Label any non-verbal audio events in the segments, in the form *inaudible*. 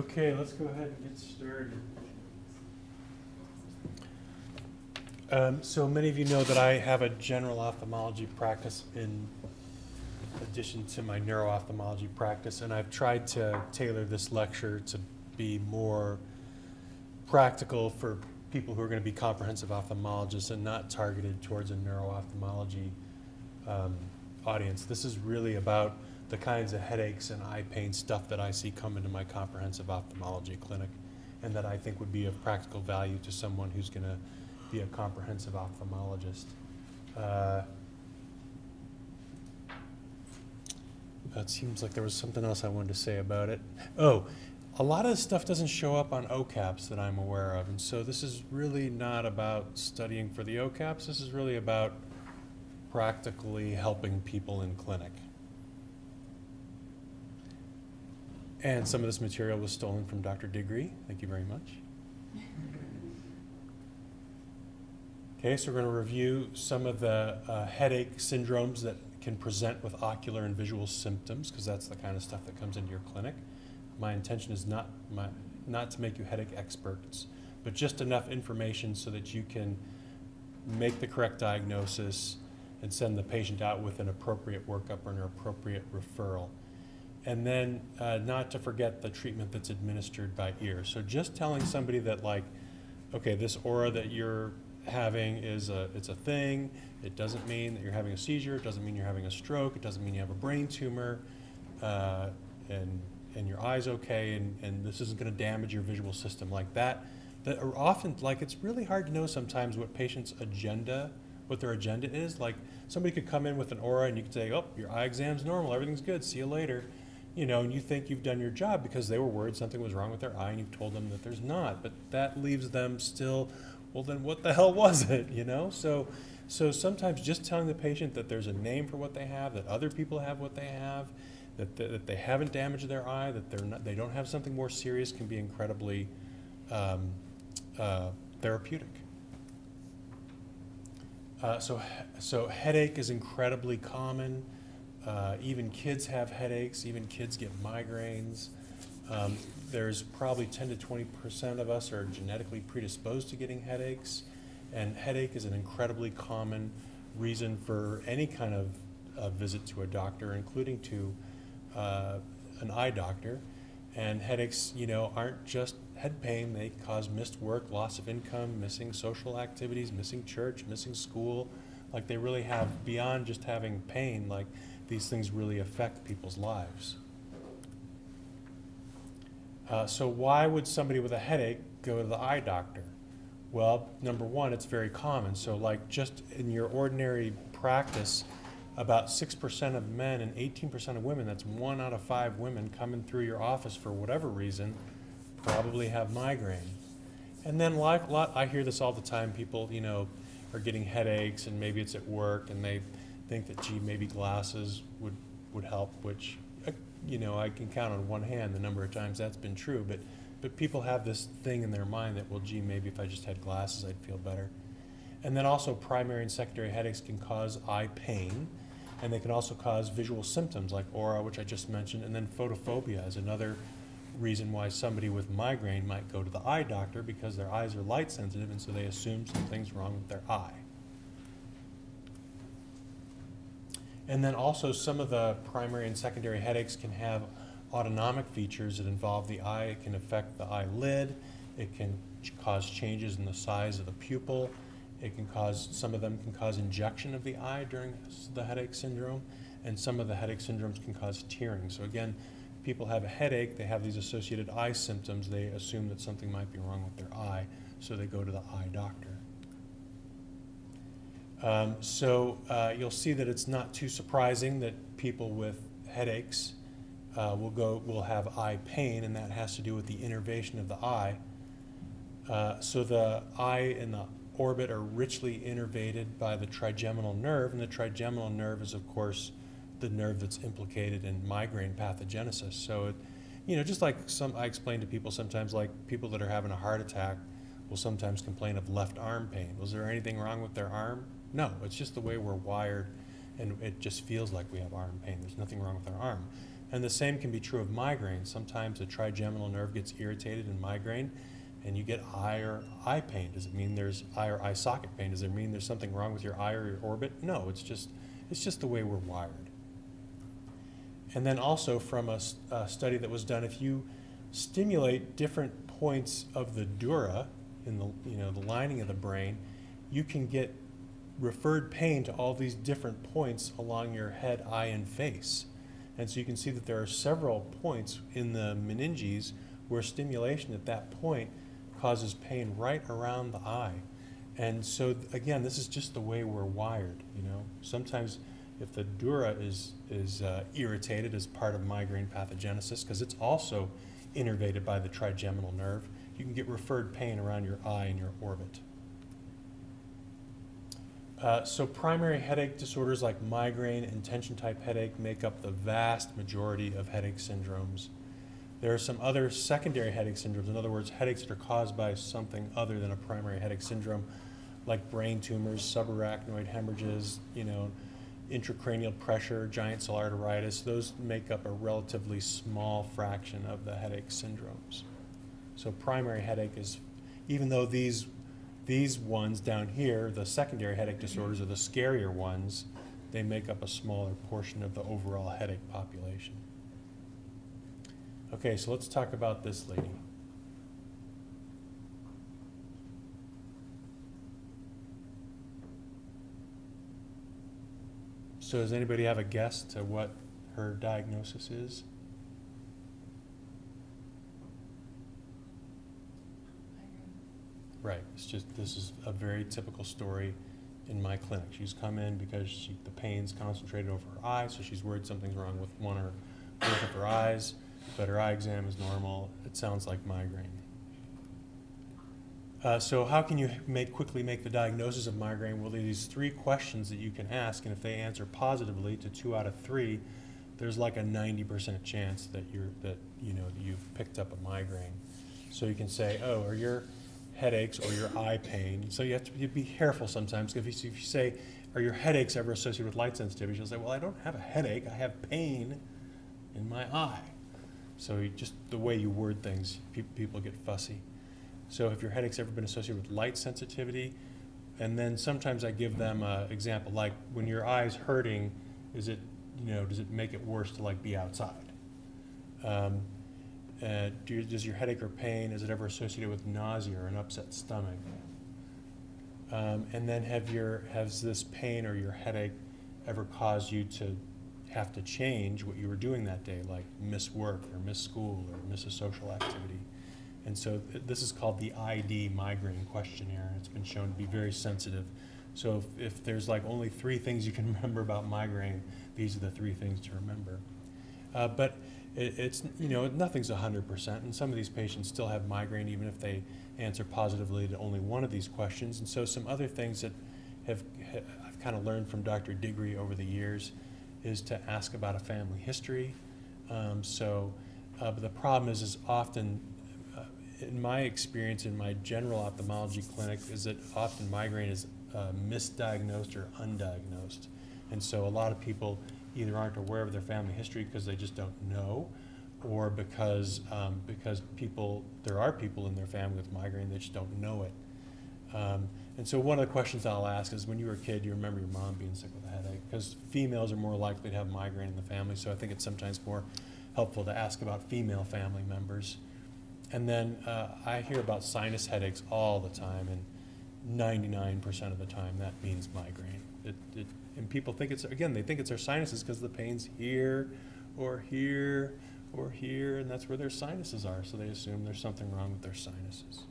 Okay, let's go ahead and get started. Um, so many of you know that I have a general ophthalmology practice in addition to my neuro-ophthalmology practice, and I've tried to tailor this lecture to be more practical for people who are going to be comprehensive ophthalmologists and not targeted towards a neuro-ophthalmology um, audience. This is really about the kinds of headaches and eye pain stuff that I see come into my comprehensive ophthalmology clinic and that I think would be of practical value to someone who's going to be a comprehensive ophthalmologist. Uh, it seems like there was something else I wanted to say about it. Oh, a lot of stuff doesn't show up on OKAPs that I'm aware of, and so this is really not about studying for the OKAPs. This is really about practically helping people in clinic. And some of this material was stolen from Dr. Digre. Thank you very much. Okay, so we're going to review some of the uh, headache syndromes that can present with ocular and visual symptoms, because that's the kind of stuff that comes into your clinic. My intention is not, my, not to make you headache experts, but just enough information so that you can make the correct diagnosis and send the patient out with an appropriate workup or an appropriate referral. And then uh, not to forget the treatment that's administered by ear. So just telling somebody that like, okay, this aura that you're having is a, it's a thing. It doesn't mean that you're having a seizure. It doesn't mean you're having a stroke. It doesn't mean you have a brain tumor. Uh, and, and your eye's okay and, and this isn't going to damage your visual system like that. That are often, like it's really hard to know sometimes what patient's agenda, what their agenda is. Like somebody could come in with an aura and you could say, oh, your eye exam's normal. Everything's good. See you later you know, and you think you've done your job because they were worried something was wrong with their eye and you've told them that there's not. But that leaves them still, well, then what the *laughs* hell was it, you know? So, so sometimes just telling the patient that there's a name for what they have, that other people have what they have, that, that, that they haven't damaged their eye, that they're not, they don't have something more serious can be incredibly um, uh, therapeutic. Uh, so, so headache is incredibly common. Uh, even kids have headaches, even kids get migraines. Um, there's probably 10 to 20% of us are genetically predisposed to getting headaches, and headache is an incredibly common reason for any kind of visit to a doctor, including to uh, an eye doctor. And headaches, you know, aren't just head pain, they cause missed work, loss of income, missing social activities, missing church, missing school. Like they really have, beyond just having pain, like these things really affect people's lives. Uh, so why would somebody with a headache go to the eye doctor? Well, number one, it's very common. So like just in your ordinary practice, about 6% of men and 18% of women, that's one out of five women coming through your office for whatever reason, probably have migraine. And then like, a lot, I hear this all the time, people, you know, are getting headaches and maybe it's at work and they think that, gee, maybe glasses would, would help, which, uh, you know, I can count on one hand the number of times that's been true. But, but people have this thing in their mind that, well, gee, maybe if I just had glasses, I'd feel better. And then also primary and secondary headaches can cause eye pain, and they can also cause visual symptoms like aura, which I just mentioned, and then photophobia is another reason why somebody with migraine might go to the eye doctor because their eyes are light sensitive and so they assume something's wrong with their eye. And then also some of the primary and secondary headaches can have autonomic features that involve the eye. It can affect the eyelid. It can cause changes in the size of the pupil. It can cause, some of them can cause injection of the eye during the headache syndrome. And some of the headache syndromes can cause tearing. So again, people have a headache, they have these associated eye symptoms, they assume that something might be wrong with their eye, so they go to the eye doctor. Um, so uh, you'll see that it's not too surprising that people with headaches uh, will go will have eye pain, and that has to do with the innervation of the eye. Uh, so the eye and the orbit are richly innervated by the trigeminal nerve, and the trigeminal nerve is, of course, the nerve that's implicated in migraine pathogenesis. So, it, you know, just like some I explain to people sometimes, like people that are having a heart attack will sometimes complain of left arm pain. Was there anything wrong with their arm? No, it's just the way we're wired, and it just feels like we have arm pain. There's nothing wrong with our arm. And the same can be true of migraine. Sometimes the trigeminal nerve gets irritated in migraine and you get eye or eye pain. Does it mean there's eye or eye socket pain? Does it mean there's something wrong with your eye or your orbit? No, it's just, it's just the way we're wired. And then also from a, a study that was done, if you stimulate different points of the dura in the, you know, the lining of the brain, you can get referred pain to all these different points along your head, eye, and face. And so you can see that there are several points in the meninges where stimulation at that point causes pain right around the eye. And so again, this is just the way we're wired, you know. Sometimes if the dura is, is uh, irritated as part of migraine pathogenesis, because it's also innervated by the trigeminal nerve, you can get referred pain around your eye and your orbit. Uh, so primary headache disorders like migraine and tension type headache make up the vast majority of headache syndromes. There are some other secondary headache syndromes, in other words, headaches that are caused by something other than a primary headache syndrome, like brain tumors, subarachnoid hemorrhages, you know, intracranial pressure, giant cell arteritis. Those make up a relatively small fraction of the headache syndromes. So primary headache is, even though these these ones down here, the secondary headache disorders, are the scarier ones. They make up a smaller portion of the overall headache population. Okay, so let's talk about this lady. So does anybody have a guess to what her diagnosis is? Right. It's just this is a very typical story in my clinic. She's come in because she, the pain's concentrated over her eye, so she's worried something's wrong with one or both of her eyes, but her eye exam is normal. It sounds like migraine. Uh, so how can you make quickly make the diagnosis of migraine? Well, these three questions that you can ask, and if they answer positively to two out of three, there's like a 90% chance that you're that you know that you've picked up a migraine. So you can say, oh, are your headaches or your eye pain. So you have to be careful sometimes. If you, if you say, are your headaches ever associated with light sensitivity? You'll say, well, I don't have a headache. I have pain in my eye. So just the way you word things, pe people get fussy. So if your headache's ever been associated with light sensitivity, and then sometimes I give them an example, like when your eye's hurting, is it, you know, does it make it worse to like be outside? Um, uh, do you, does your headache or pain, is it ever associated with nausea or an upset stomach? Um, and then have your, has this pain or your headache ever caused you to have to change what you were doing that day, like miss work or miss school or miss a social activity? And so th this is called the ID migraine questionnaire. It's been shown to be very sensitive. So if, if there's like only three things you can *laughs* remember about migraine, these are the three things to remember. Uh, but it, it's, you know, nothing's 100%, and some of these patients still have migraine even if they answer positively to only one of these questions. And so some other things that have, I've kind of learned from Dr. Digre over the years is to ask about a family history. Um, so, uh, but the problem is, is often, uh, in my experience in my general ophthalmology clinic, is that often migraine is uh, misdiagnosed or undiagnosed. And so a lot of people either aren't aware of their family history because they just don't know, or because um, because people there are people in their family with migraine they just don't know it. Um, and so one of the questions I'll ask is, when you were a kid, do you remember your mom being sick with a headache? Because females are more likely to have migraine in the family, so I think it's sometimes more helpful to ask about female family members. And then uh, I hear about sinus headaches all the time, and 99% of the time that means migraine. It, it and people think it's, again, they think it's their sinuses because the pain's here or here or here, and that's where their sinuses are. So they assume there's something wrong with their sinuses.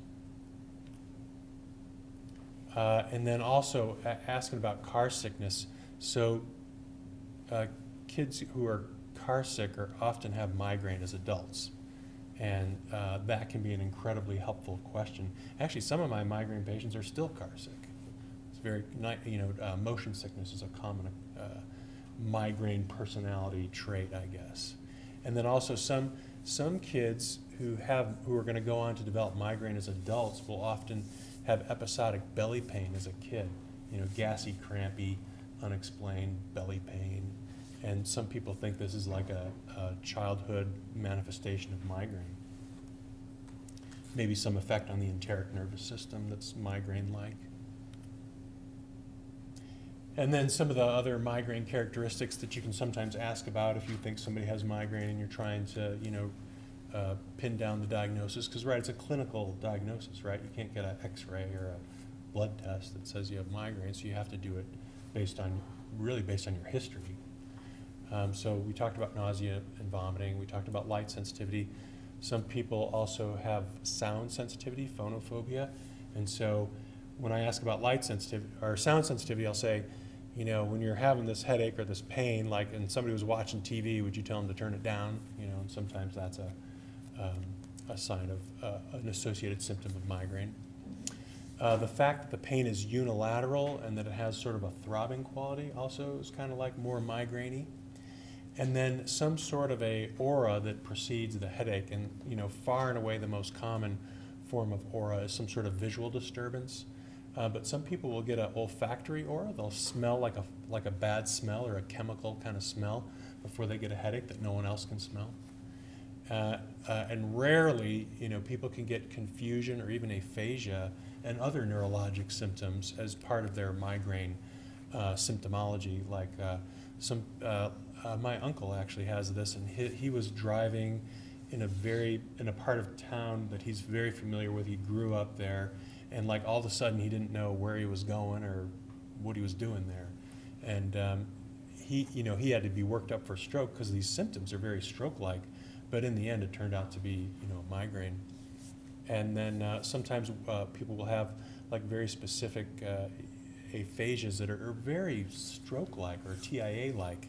Uh, and then also asking about car sickness. So uh, kids who are car sick are often have migraine as adults. And uh, that can be an incredibly helpful question. Actually, some of my migraine patients are still car sick very, you know, uh, motion sickness is a common uh, migraine personality trait, I guess. And then also some, some kids who have, who are gonna go on to develop migraine as adults will often have episodic belly pain as a kid. You know, gassy, crampy, unexplained belly pain. And some people think this is like a, a childhood manifestation of migraine. Maybe some effect on the enteric nervous system that's migraine-like. And then some of the other migraine characteristics that you can sometimes ask about if you think somebody has migraine and you're trying to, you know, uh, pin down the diagnosis. Because, right, it's a clinical diagnosis, right? You can't get an x-ray or a blood test that says you have migraine, so you have to do it based on, really based on your history. Um, so we talked about nausea and vomiting. We talked about light sensitivity. Some people also have sound sensitivity, phonophobia. And so when I ask about light sensitivity or sound sensitivity, I'll say, you know, when you're having this headache or this pain, like, and somebody was watching TV, would you tell them to turn it down? You know, and sometimes that's a, um, a sign of uh, an associated symptom of migraine. Uh, the fact that the pain is unilateral and that it has sort of a throbbing quality also is kind of like more migrainey. And then some sort of a aura that precedes the headache, and you know, far and away the most common form of aura is some sort of visual disturbance. Uh, but some people will get an olfactory aura. They'll smell like a, like a bad smell or a chemical kind of smell before they get a headache that no one else can smell. Uh, uh, and rarely, you know, people can get confusion or even aphasia and other neurologic symptoms as part of their migraine uh, symptomology. Like uh, some, uh, my uncle actually has this, and he, he was driving in a very in a part of town that he's very familiar with. He grew up there and like all of a sudden he didn't know where he was going or what he was doing there, and um, he you know he had to be worked up for stroke because these symptoms are very stroke-like, but in the end it turned out to be you know migraine, and then uh, sometimes uh, people will have like very specific uh, aphasias that are, are very stroke-like or TIA-like.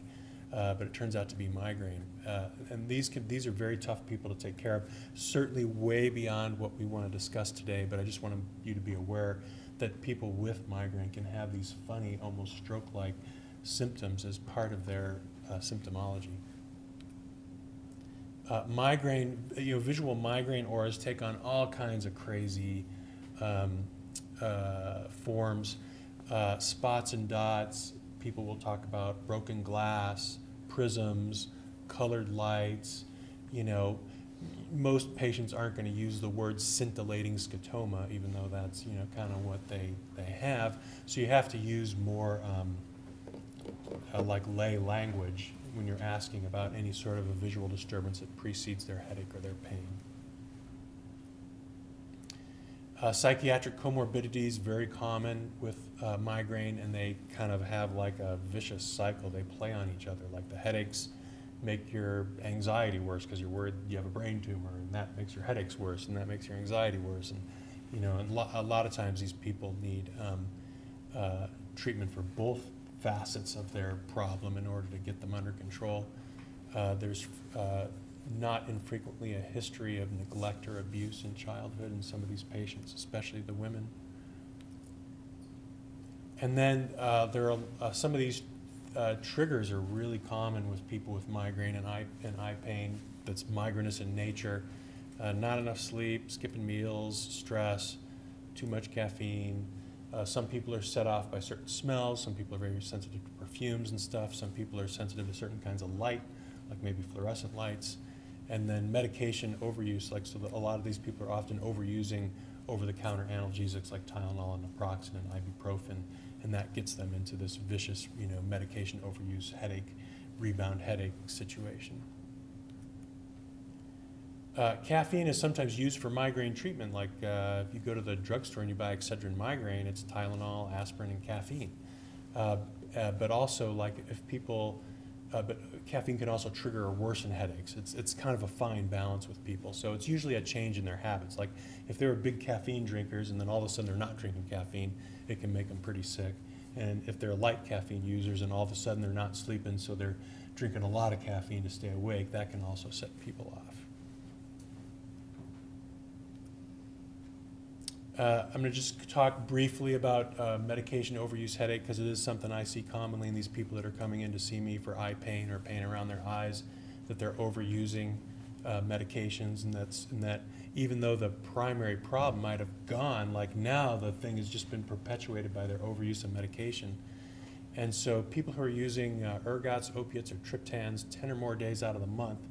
Uh, but it turns out to be migraine. Uh, and these, can, these are very tough people to take care of, certainly way beyond what we want to discuss today, but I just want you to be aware that people with migraine can have these funny, almost stroke-like symptoms as part of their uh, symptomology. Uh, migraine, you know, visual migraine auras take on all kinds of crazy um, uh, forms, uh, spots and dots, people will talk about broken glass, prisms, colored lights. You know, most patients aren't going to use the word scintillating scotoma, even though that's you know kind of what they they have. So you have to use more um, uh, like lay language when you're asking about any sort of a visual disturbance that precedes their headache or their pain. Uh, psychiatric comorbidities very common with uh, migraine, and they kind of have like a vicious cycle. They play on each other. Like the headaches make your anxiety worse because you're worried you have a brain tumor, and that makes your headaches worse, and that makes your anxiety worse. And you know, and lo a lot of times these people need um, uh, treatment for both facets of their problem in order to get them under control. Uh, there's uh, not infrequently a history of neglect or abuse in childhood in some of these patients, especially the women. And then uh, there are uh, some of these uh, triggers are really common with people with migraine and eye, and eye pain that's migrainous in nature. Uh, not enough sleep, skipping meals, stress, too much caffeine. Uh, some people are set off by certain smells. Some people are very sensitive to perfumes and stuff. Some people are sensitive to certain kinds of light, like maybe fluorescent lights and then medication overuse, like so a lot of these people are often overusing over-the-counter analgesics like Tylenol and naproxen and ibuprofen, and that gets them into this vicious, you know, medication overuse headache, rebound headache situation. Uh, caffeine is sometimes used for migraine treatment, like uh, if you go to the drugstore and you buy Excedrin migraine, it's Tylenol, aspirin, and caffeine. Uh, uh but also, like if people uh, but caffeine can also trigger or worsen headaches. It's, it's kind of a fine balance with people. So it's usually a change in their habits. Like if they're big caffeine drinkers and then all of a sudden they're not drinking caffeine, it can make them pretty sick. And if they're light caffeine users and all of a sudden they're not sleeping, so they're drinking a lot of caffeine to stay awake, that can also set people off. Uh, I'm going to just talk briefly about uh, medication overuse headache because it is something I see commonly in these people that are coming in to see me for eye pain or pain around their eyes, that they're overusing uh, medications, and that's and that even though the primary problem might have gone, like now the thing has just been perpetuated by their overuse of medication, And so people who are using uh, ergots, opiates, or triptans 10 or more days out of the month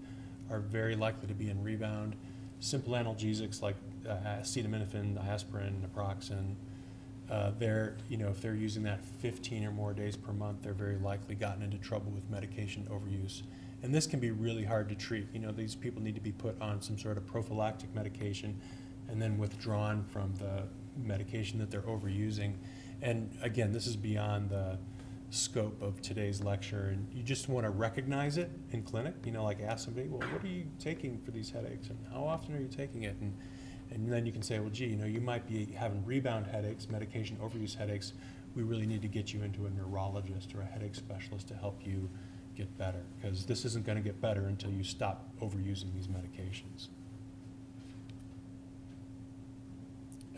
are very likely to be in rebound. Simple analgesics like uh, acetaminophen, aspirin, naproxen, uh, they're, you know, if they're using that 15 or more days per month, they're very likely gotten into trouble with medication overuse. And this can be really hard to treat. You know, these people need to be put on some sort of prophylactic medication and then withdrawn from the medication that they're overusing. And again, this is beyond the scope of today's lecture. And you just want to recognize it in clinic, you know, like ask somebody, well, what are you taking for these headaches and how often are you taking it? And, and then you can say, well, gee, you know, you might be having rebound headaches, medication overuse headaches. We really need to get you into a neurologist or a headache specialist to help you get better because this isn't going to get better until you stop overusing these medications.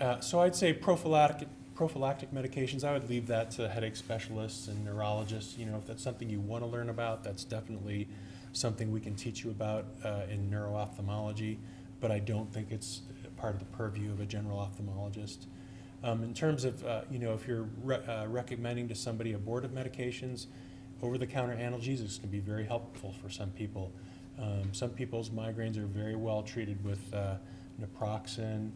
Uh, so I'd say prophylactic, prophylactic medications, I would leave that to headache specialists and neurologists. You know, if that's something you want to learn about, that's definitely something we can teach you about uh, in neuro-ophthalmology, but I don't think it's part of the purview of a general ophthalmologist. Um, in terms of, uh, you know, if you're re uh, recommending to somebody abortive medications, over-the-counter analgesics can be very helpful for some people. Um, some people's migraines are very well treated with uh, naproxen,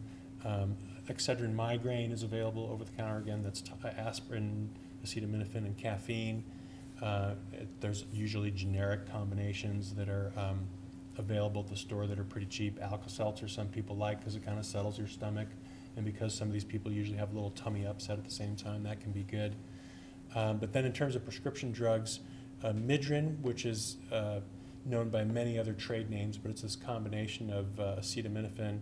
um, Excedrin migraine is available over the counter again. That's aspirin, acetaminophen, and caffeine. Uh, it, there's usually generic combinations that are um, available at the store that are pretty cheap. Alka-Seltzer some people like because it kind of settles your stomach. And because some of these people usually have a little tummy upset at the same time, that can be good. Um, but then in terms of prescription drugs, uh, Midrin, which is uh, known by many other trade names, but it's this combination of uh, acetaminophen,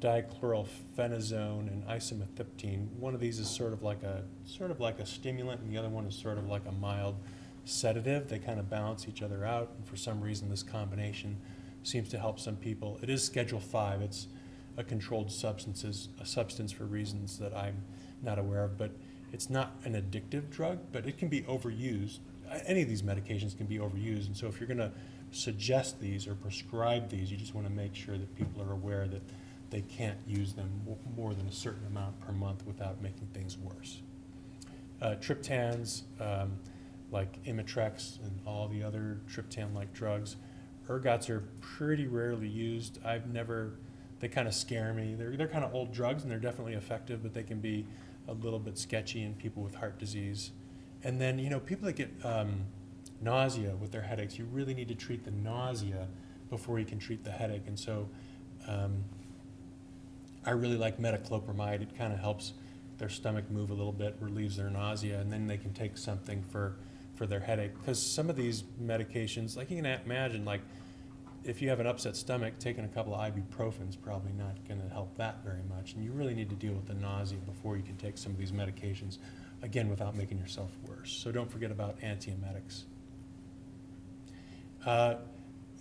dichloralphenazone and isometheptene. One of these is sort of like a sort of like a stimulant, and the other one is sort of like a mild sedative. They kind of balance each other out, and for some reason, this combination seems to help some people. It is Schedule Five. It's a controlled substances a substance for reasons that I'm not aware of, but it's not an addictive drug, but it can be overused. Any of these medications can be overused, and so if you're going to suggest these or prescribe these, you just want to make sure that people are aware that they can't use them more than a certain amount per month without making things worse. Uh, triptans, um, like Imitrex and all the other triptan-like drugs, ergots are pretty rarely used. I've never, they kind of scare me. They're, they're kind of old drugs and they're definitely effective, but they can be a little bit sketchy in people with heart disease. And then, you know, people that get um, nausea with their headaches, you really need to treat the nausea before you can treat the headache. And so um, I really like metoclopramide. It kind of helps their stomach move a little bit, relieves their nausea, and then they can take something for, for their headache. Because some of these medications, like you can imagine, like if you have an upset stomach, taking a couple of ibuprofen is probably not going to help that very much. And you really need to deal with the nausea before you can take some of these medications, again, without making yourself worse. So don't forget about antiemetics. Uh,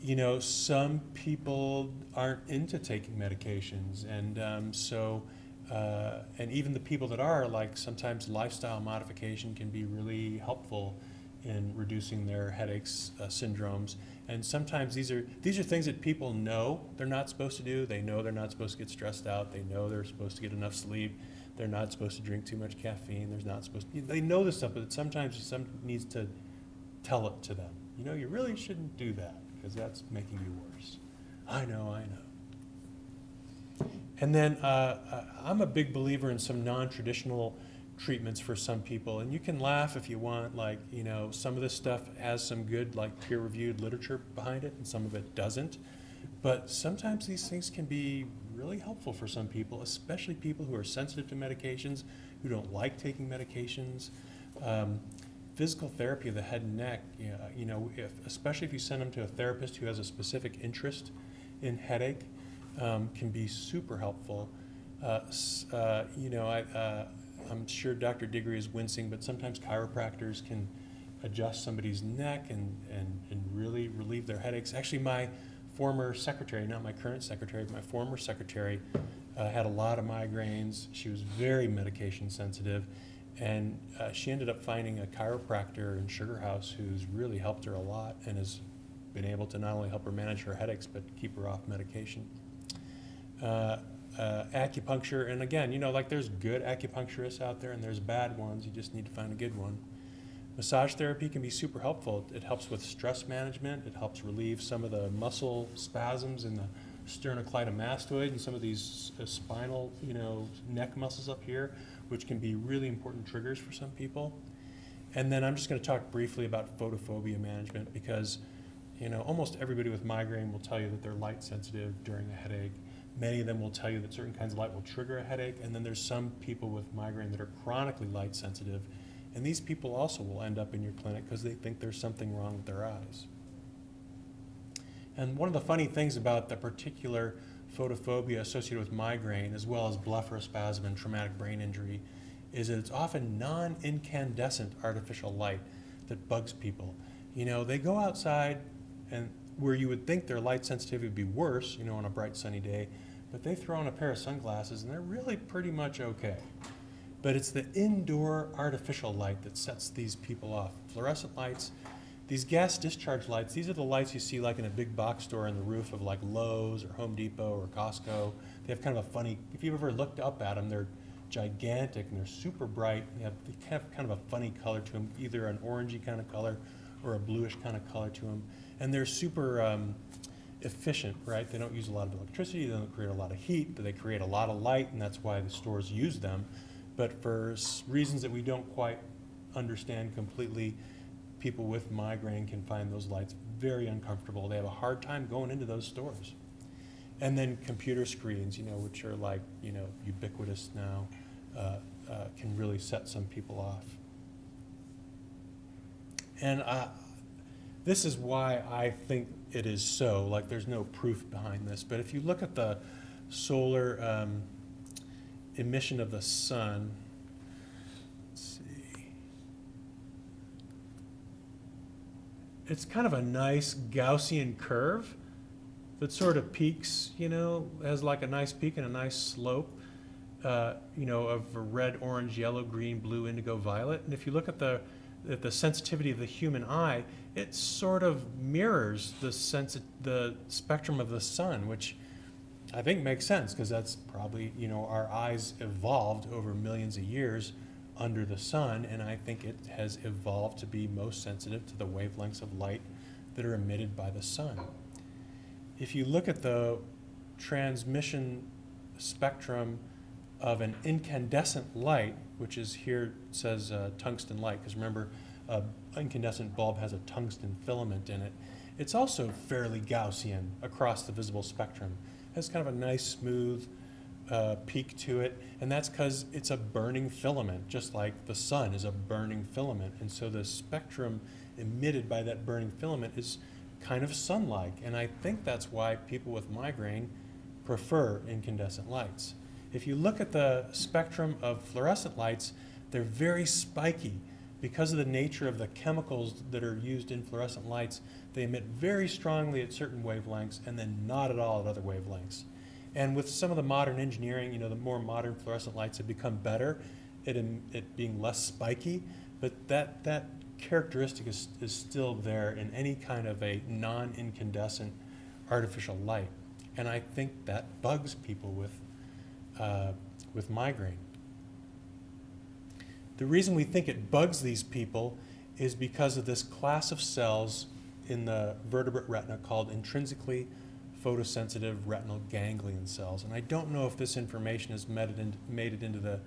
you know, some people aren't into taking medications, and um, so, uh, and even the people that are, like sometimes lifestyle modification can be really helpful in reducing their headaches, uh, syndromes, and sometimes these are these are things that people know they're not supposed to do. They know they're not supposed to get stressed out. They know they're supposed to get enough sleep. They're not supposed to drink too much caffeine. There's not supposed. To, they know this stuff, but sometimes some needs to tell it to them. You know, you really shouldn't do that because that's making you worse. I know, I know. And then uh, I'm a big believer in some non-traditional treatments for some people. And you can laugh if you want, like, you know, some of this stuff has some good, like, peer-reviewed literature behind it, and some of it doesn't. But sometimes these things can be really helpful for some people, especially people who are sensitive to medications, who don't like taking medications. Um, physical therapy of the head and neck, you know, if, especially if you send them to a therapist who has a specific interest in headache, um, can be super helpful. Uh, uh, you know, I, uh, I'm sure Dr. Digre is wincing, but sometimes chiropractors can adjust somebody's neck and, and, and really relieve their headaches. Actually, my former secretary, not my current secretary, but my former secretary, uh, had a lot of migraines. She was very medication sensitive and uh, she ended up finding a chiropractor in Sugar House who's really helped her a lot and has been able to not only help her manage her headaches, but keep her off medication. Uh, uh, acupuncture, and again, you know, like there's good acupuncturists out there and there's bad ones. You just need to find a good one. Massage therapy can be super helpful. It helps with stress management. It helps relieve some of the muscle spasms in the sternocleidomastoid and some of these uh, spinal, you know, neck muscles up here, which can be really important triggers for some people. And then I'm just going to talk briefly about photophobia management because, you know, almost everybody with migraine will tell you that they're light sensitive during a headache. Many of them will tell you that certain kinds of light will trigger a headache. And then there's some people with migraine that are chronically light sensitive. And these people also will end up in your clinic because they think there's something wrong with their eyes. And one of the funny things about the particular photophobia associated with migraine, as well as blepharospasm and traumatic brain injury, is that it's often non-incandescent artificial light that bugs people. You know, they go outside and where you would think their light sensitivity would be worse, you know, on a bright sunny day, but they throw on a pair of sunglasses and they're really pretty much okay. But it's the indoor artificial light that sets these people off. Fluorescent lights, these gas discharge lights, these are the lights you see like in a big box store on the roof of like Lowe's or Home Depot or Costco. They have kind of a funny, if you've ever looked up at them, they're gigantic and they're super bright. They have, they have kind of a funny color to them, either an orangey kind of color or a bluish kind of color to them. And they're super um, efficient, right? They don't use a lot of electricity, they don't create a lot of heat, but they create a lot of light, and that's why the stores use them. But for reasons that we don't quite understand completely, people with migraine can find those lights very uncomfortable. They have a hard time going into those stores. And then computer screens, you know, which are like, you know, ubiquitous now, uh, uh, can really set some people off. And I, this is why I think it is so. Like, there's no proof behind this. But if you look at the solar um, emission of the sun, let's see. It's kind of a nice Gaussian curve that sort of peaks, you know, has like a nice peak and a nice slope, uh, you know, of red, orange, yellow, green, blue, indigo, violet. And if you look at the at the sensitivity of the human eye, it sort of mirrors the sense the spectrum of the sun, which I think makes sense because that's probably you know our eyes evolved over millions of years under the sun, and I think it has evolved to be most sensitive to the wavelengths of light that are emitted by the sun. If you look at the transmission spectrum of an incandescent light, which is here says uh, tungsten light, because remember, an incandescent bulb has a tungsten filament in it. It's also fairly Gaussian across the visible spectrum. It has kind of a nice smooth uh, peak to it, and that's because it's a burning filament, just like the sun is a burning filament. And so the spectrum emitted by that burning filament is kind of sun-like. And I think that's why people with migraine prefer incandescent lights. If you look at the spectrum of fluorescent lights, they're very spiky. Because of the nature of the chemicals that are used in fluorescent lights, they emit very strongly at certain wavelengths and then not at all at other wavelengths. And with some of the modern engineering, you know, the more modern fluorescent lights have become better at it being less spiky, but that, that characteristic is, is still there in any kind of a non-incandescent artificial light. And I think that bugs people with, uh, with migraine. The reason we think it bugs these people is because of this class of cells in the vertebrate retina called intrinsically photosensitive retinal ganglion cells. And I don't know if this information has made it, into the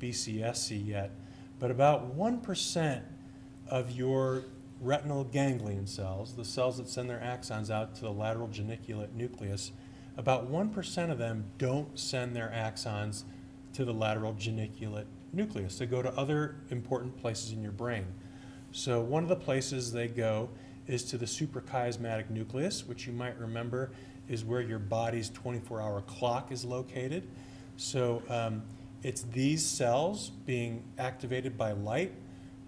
BCSC yet, but about 1% of your retinal ganglion cells, the cells that send their axons out to the lateral geniculate nucleus, about 1% of them don't send their axons to the lateral geniculate nucleus. They go to other important places in your brain. So one of the places they go is to the suprachiasmatic nucleus, which you might remember is where your body's 24-hour clock is located. So um, it's these cells being activated by light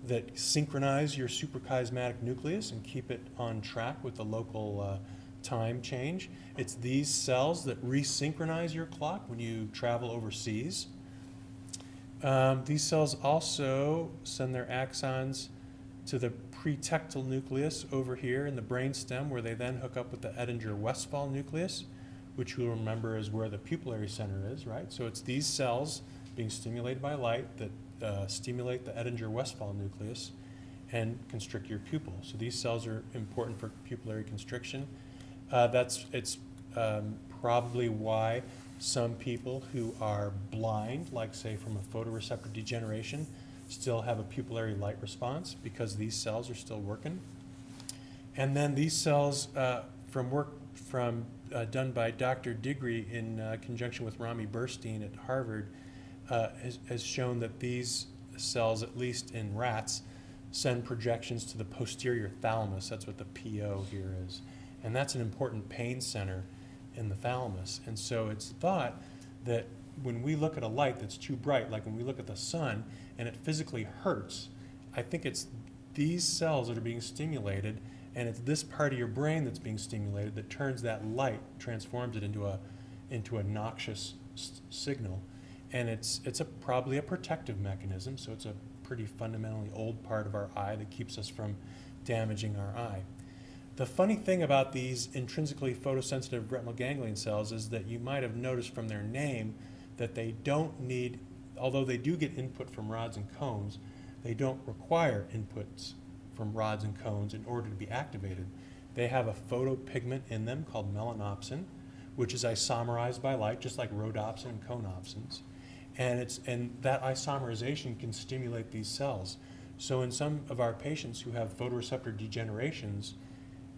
that synchronize your suprachiasmatic nucleus and keep it on track with the local uh, time change. It's these cells that resynchronize your clock when you travel overseas. Um, these cells also send their axons to the pretectal nucleus over here in the brainstem, where they then hook up with the Edinger-Westphal nucleus, which you'll remember is where the pupillary center is, right? So it's these cells being stimulated by light that uh, stimulate the Edinger-Westphal nucleus. and constrict your pupil. So these cells are important for pupillary constriction. Uh, that's, it's um, probably why some people who are blind, like say from a photoreceptor degeneration, still have a pupillary light response because these cells are still working. And then these cells, uh, from work from uh, done by Dr. Digre in uh, conjunction with Rami Burstein at Harvard, uh, has, has shown that these cells, at least in rats, send projections to the posterior thalamus. That's what the PO here is. And that's an important pain center in the thalamus. And so it's thought that when we look at a light that's too bright, like when we look at the sun and it physically hurts, I think it's these cells that are being stimulated and it's this part of your brain that's being stimulated that turns that light, transforms it into a, into a noxious signal. And it's, it's a, probably a protective mechanism, so it's a pretty fundamentally old part of our eye that keeps us from damaging our eye. The funny thing about these intrinsically photosensitive retinal ganglion cells is that you might have noticed from their name that they don't need, although they do get input from rods and cones, they don't require inputs from rods and cones in order to be activated. They have a photopigment in them called melanopsin, which is isomerized by light, just like rhodopsin and conopsins. And, it's, and that isomerization can stimulate these cells. So in some of our patients who have photoreceptor degenerations,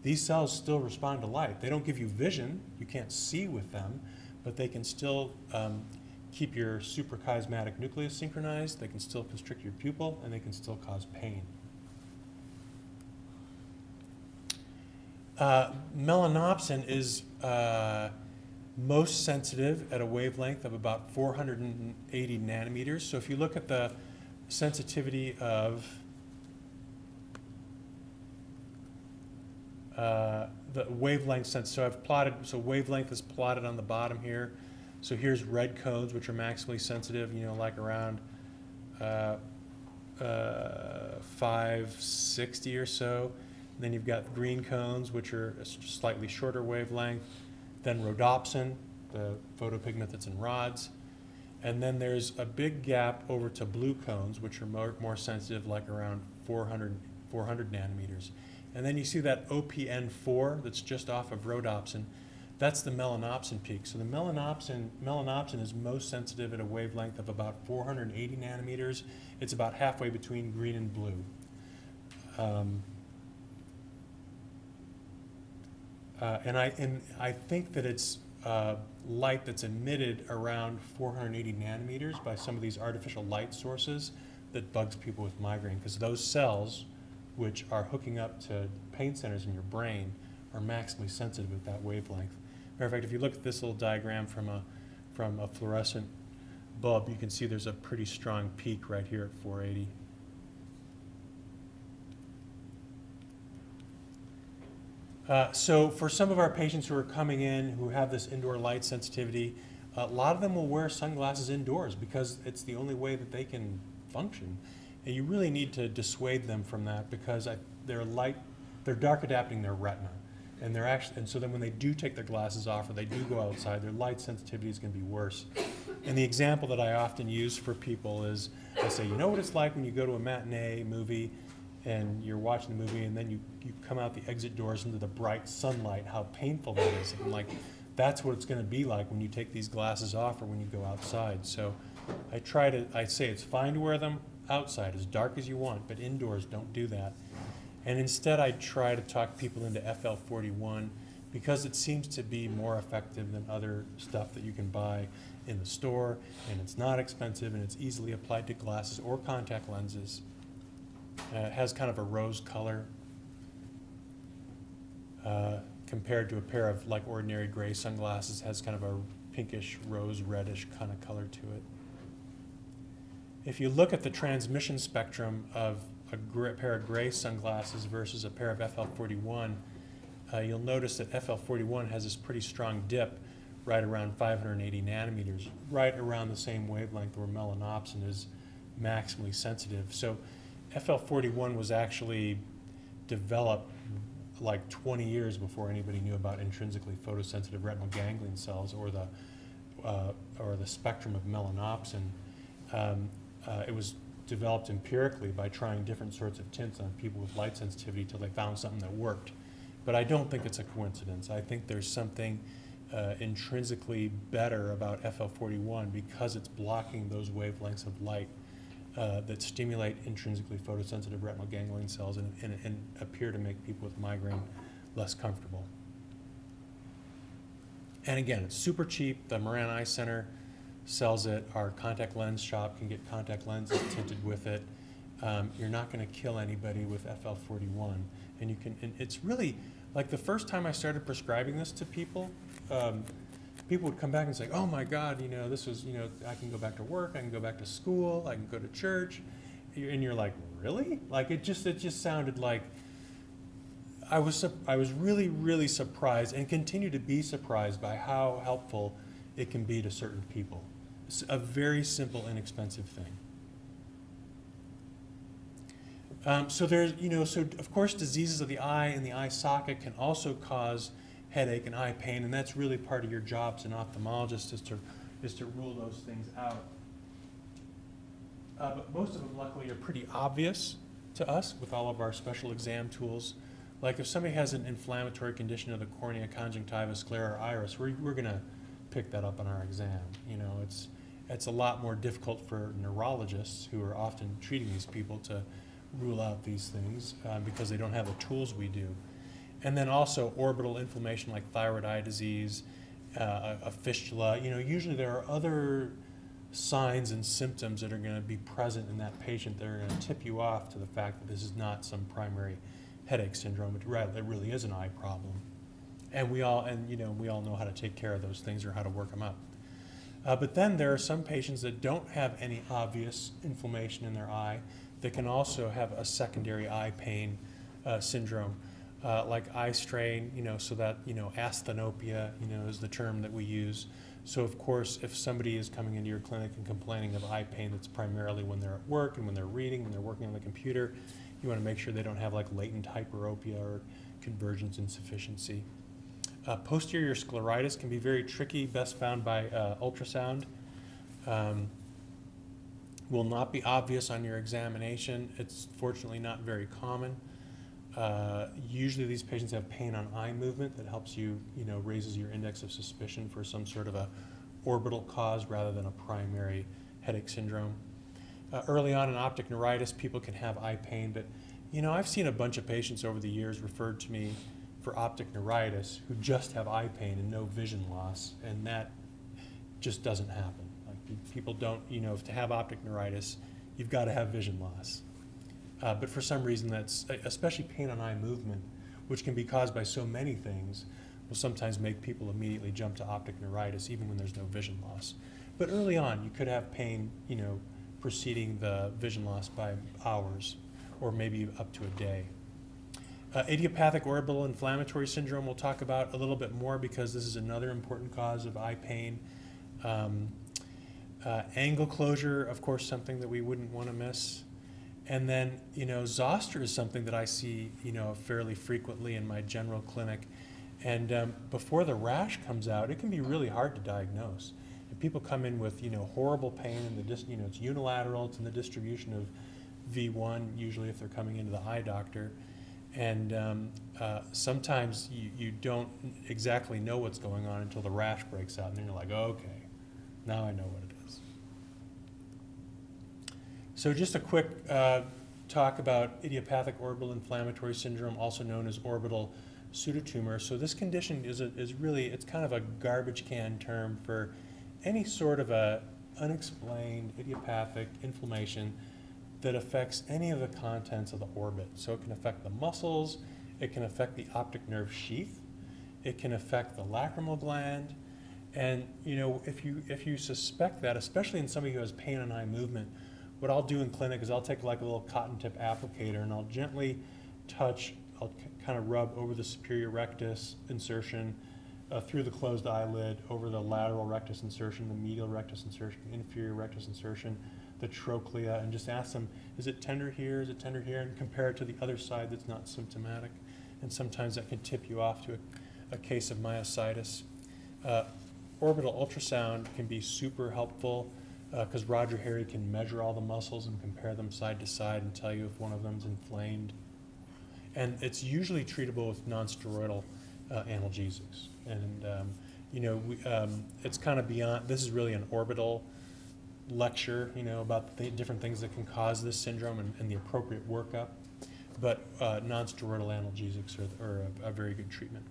these cells still respond to light. They don't give you vision, you can't see with them, but they can still um, keep your suprachiasmatic nucleus synchronized, they can still constrict your pupil, and they can still cause pain. Uh, melanopsin is uh, most sensitive at a wavelength of about 480 nanometers. So if you look at the sensitivity of uh, the wavelength sense, so I've plotted, so wavelength is plotted on the bottom here. So here's red cones, which are maximally sensitive, you know, like around uh, uh, 560 or so. Then you've got green cones, which are a slightly shorter wavelength. Then rhodopsin, the photopigment that's in rods. And then there's a big gap over to blue cones, which are more, more sensitive, like around 400, 400 nanometers. And then you see that OPN4 that's just off of rhodopsin. That's the melanopsin peak. So the melanopsin, melanopsin is most sensitive at a wavelength of about 480 nanometers. It's about halfway between green and blue. Um, Uh, and, I, and I think that it's uh, light that's emitted around 480 nanometers by some of these artificial light sources that bugs people with migraine because those cells, which are hooking up to pain centers in your brain, are maximally sensitive at that wavelength. Matter of fact, if you look at this little diagram from a, from a fluorescent bulb, you can see there's a pretty strong peak right here at 480. Uh, so for some of our patients who are coming in who have this indoor light sensitivity, a lot of them will wear sunglasses indoors because it's the only way that they can function. And you really need to dissuade them from that because I, they're light, they're dark adapting their retina. And they're actually, and so then when they do take their glasses off or they do go outside, their light sensitivity is going to be worse. And the example that I often use for people is, I say, you know what it's like when you go to a matinee movie and you're watching the movie and then you, you come out the exit doors into the bright sunlight, how painful that is. And like, that's what it's going to be like when you take these glasses off or when you go outside. So I try to, I say it's fine to wear them outside as dark as you want, but indoors don't do that. And instead I try to talk people into FL41 because it seems to be more effective than other stuff that you can buy in the store and it's not expensive and it's easily applied to glasses or contact lenses. Uh, it has kind of a rose color uh, compared to a pair of like ordinary gray sunglasses has kind of a pinkish rose reddish kind of color to it. If you look at the transmission spectrum of a pair of gray sunglasses versus a pair of FL41, uh, you'll notice that FL41 has this pretty strong dip right around 580 nanometers, right around the same wavelength where melanopsin is maximally sensitive. So FL41 was actually developed like 20 years before anybody knew about intrinsically photosensitive retinal ganglion cells or the, uh, or the spectrum of melanopsin. Um, uh, it was developed empirically by trying different sorts of tints on people with light sensitivity till they found something that worked. But I don't think it's a coincidence. I think there's something uh, intrinsically better about FL41 because it's blocking those wavelengths of light uh, that stimulate intrinsically photosensitive retinal ganglion cells and, and, and appear to make people with migraine less comfortable. And again, it's super cheap. The Moran Eye Center sells it. Our contact lens shop can get contact lenses tinted with it. Um, you're not going to kill anybody with FL41. And you can, and it's really, like the first time I started prescribing this to people, um, people would come back and say, oh my God, you know, this was, you know, I can go back to work, I can go back to school, I can go to church. And you're like, really? Like it just, it just sounded like, I was, I was really, really surprised and continue to be surprised by how helpful it can be to certain people. A very simple, and inexpensive thing. Um, so there's, you know, so of course diseases of the eye and the eye socket can also cause headache and eye pain, and that's really part of your job as an ophthalmologist is to, is to rule those things out. Uh, but most of them, luckily, are pretty obvious to us with all of our special exam tools. Like if somebody has an inflammatory condition of the cornea, conjunctiva, sclera, or iris, we're, we're going to pick that up on our exam. You know, it's, it's a lot more difficult for neurologists who are often treating these people to rule out these things uh, because they don't have the tools we do. And then also orbital inflammation like thyroid eye disease, uh, a, fistula. You know, usually there are other signs and symptoms that are going to be present in that patient that are going to tip you off to the fact that this is not some primary headache syndrome. It, it really is an eye problem. And we all, and you know, we all know how to take care of those things or how to work them up. Uh, but then there are some patients that don't have any obvious inflammation in their eye that can also have a secondary eye pain uh, syndrome uh, like eye strain, you know, so that, you know, asthenopia, you know, is the term that we use. So of course, if somebody is coming into your clinic and complaining of eye pain that's primarily when they're at work and when they're reading, when they're working on the computer, you want to make sure they don't have like latent hyperopia or convergence insufficiency. Uh, posterior scleritis can be very tricky, best found by uh, ultrasound. Um, will not be obvious on your examination. It's fortunately not very common. Uh, usually these patients have pain on eye movement that helps you, you know, raises your index of suspicion for some sort of a orbital cause rather than a primary headache syndrome. Uh, early on in optic neuritis, people can have eye pain, but you know, I've seen a bunch of patients over the years referred to me for optic neuritis who just have eye pain and no vision loss, and that just doesn't happen. Like people don't, you know, to have optic neuritis, you've got to have vision loss. Uh, but for some reason, that's especially pain on eye movement, which can be caused by so many things, will sometimes make people immediately jump to optic neuritis, even when there's no vision loss. But early on, you could have pain, you know, preceding the vision loss by hours, or maybe up to a day. Uh, idiopathic orbital inflammatory syndrome we'll talk about a little bit more because this is another important cause of eye pain. Um, uh, angle closure, of course, something that we wouldn't want to miss. And then, you know, zoster is something that I see, you know, fairly frequently in my general clinic. And um, before the rash comes out, it can be really hard to diagnose. If people come in with, you know, horrible pain, and the dis- you know, it's unilateral, it's in the distribution of V1, usually if they're coming into the eye doctor. And um, uh, sometimes you, you don't exactly know what's going on until the rash breaks out, and then you're like, okay, now I know what it is. So just a quick uh, talk about idiopathic orbital inflammatory syndrome, also known as orbital pseudotumor. So this condition is, a, is really, it's kind of a garbage can term for any sort of a unexplained idiopathic inflammation that affects any of the contents of the orbit. So it can affect the muscles, it can affect the optic nerve sheath, it can affect the lacrimal gland, and you know, if you if you suspect that, especially in somebody who has pain and eye movement, what I'll do in clinic is I'll take like a little cotton tip applicator and I'll gently touch, I'll kind of rub over the superior rectus insertion, uh, through the closed eyelid, over the lateral rectus insertion, the medial rectus insertion, inferior rectus insertion, the trochlea, and just ask them, is it tender here, is it tender here, and compare it to the other side that's not symptomatic. And sometimes that can tip you off to a, a case of myositis. Uh, orbital ultrasound can be super helpful because Roger Harrie can measure all the muscles and compare them side to side and tell you if one of them's inflamed. And it's usually treatable with nonsteroidal uh, analgesics. And, um, you know, we, um, it's kind of beyond, this is really an orbital lecture, you know, about the different things that can cause this syndrome and, and the appropriate workup. But uh, nonsteroidal analgesics are, are a, a very good treatment.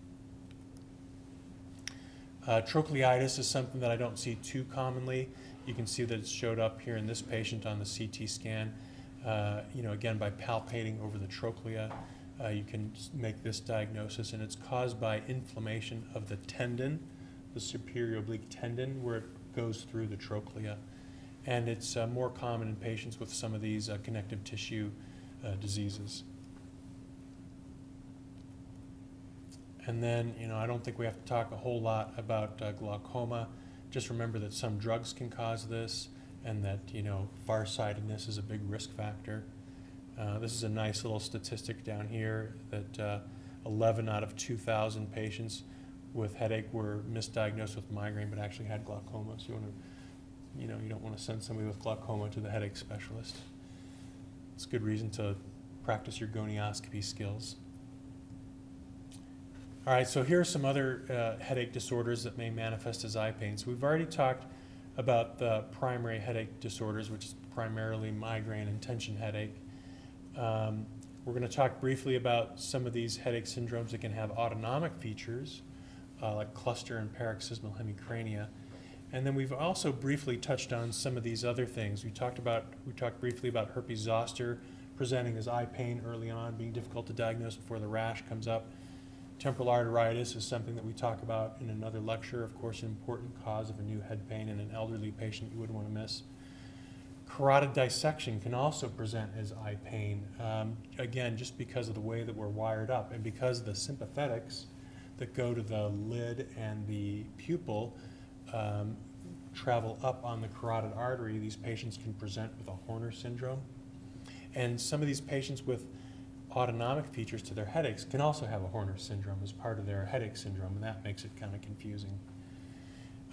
Uh, trochleitis is something that I don't see too commonly. You can see that it's showed up here in this patient on the CT scan. Uh, you know, again, by palpating over the trochlea, uh, you can make this diagnosis, and it's caused by inflammation of the tendon, the superior oblique tendon, where it goes through the trochlea. And it's uh, more common in patients with some of these uh, connective tissue uh, diseases. And then, you know, I don't think we have to talk a whole lot about uh, glaucoma. Just remember that some drugs can cause this and that, you know, farsightedness is a big risk factor. Uh, this is a nice little statistic down here that uh, 11 out of 2,000 patients with headache were misdiagnosed with migraine but actually had glaucoma. So you want to, you know, you don't want to send somebody with glaucoma to the headache specialist. It's a good reason to practice your gonioscopy skills. All right, so here are some other uh, headache disorders that may manifest as eye pain. So we've already talked about the primary headache disorders, which is primarily migraine and tension headache. Um, we're going to talk briefly about some of these headache syndromes that can have autonomic features, uh, like cluster and paroxysmal hemicrania. And then we've also briefly touched on some of these other things. We talked about we talked briefly about herpes zoster presenting as eye pain early on, being difficult to diagnose before the rash comes up. Temporal arteritis is something that we talk about in another lecture, of course, an important cause of a new head pain in an elderly patient you wouldn't want to miss. Carotid dissection can also present as eye pain, um, again, just because of the way that we're wired up and because the sympathetics that go to the lid and the pupil um, travel up on the carotid artery, these patients can present with a Horner syndrome. And some of these patients with autonomic features to their headaches can also have a Horner syndrome as part of their headache syndrome, and that makes it kind of confusing.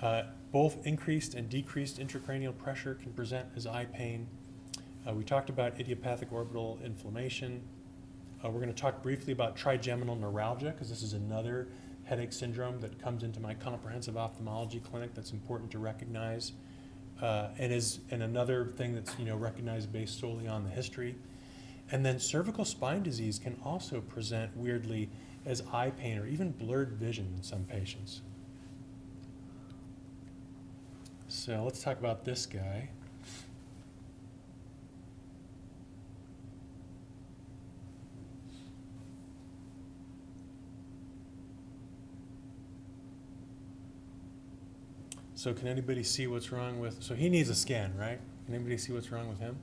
Uh, both increased and decreased intracranial pressure can present as eye pain. Uh, we talked about idiopathic orbital inflammation. Uh, we're going to talk briefly about trigeminal neuralgia because this is another headache syndrome that comes into my comprehensive ophthalmology clinic that's important to recognize uh, and is and another thing that's you know recognized based solely on the history. And then cervical spine disease can also present weirdly as eye pain or even blurred vision in some patients. So let's talk about this guy. So can anybody see what's wrong with, so he needs a scan, right? Can anybody see what's wrong with him?